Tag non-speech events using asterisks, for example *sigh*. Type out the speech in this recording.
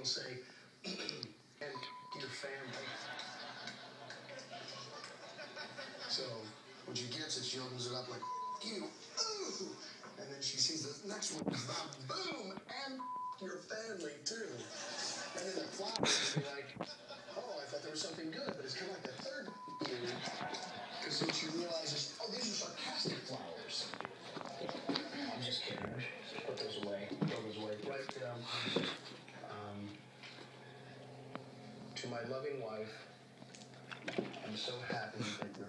It'll say, *clears throat* and your family. So when she gets it, she opens it up like, you, ooh. And then she sees the next one, boom, and your family too. And then the flowers be like, oh, I thought there was something good, but it's kind of like the third Because then she realizes, oh, these to my loving wife, I'm so happy that